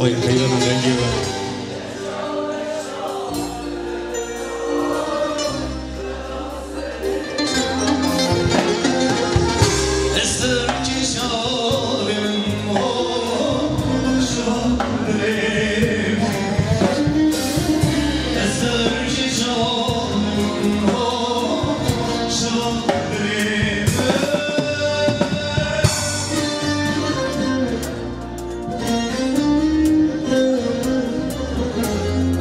Wait, are you gonna thank you? Yes, sir.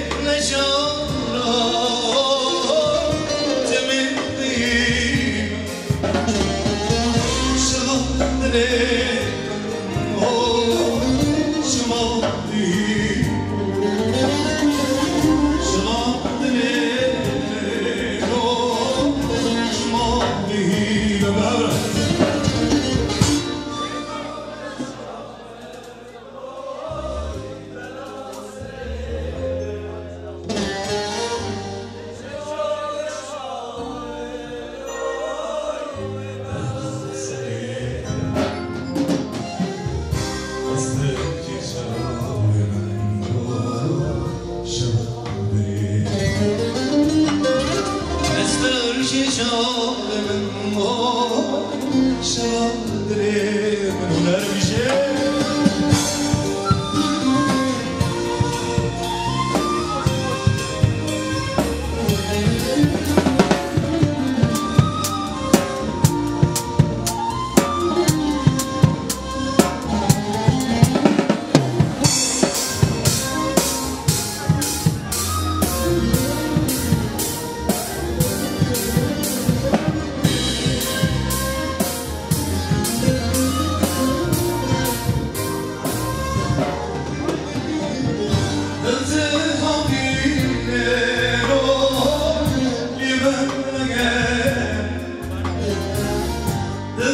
pleasure. Şişalemin o bir şey